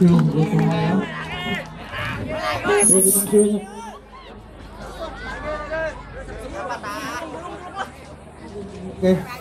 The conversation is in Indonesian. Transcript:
Oke, Okay.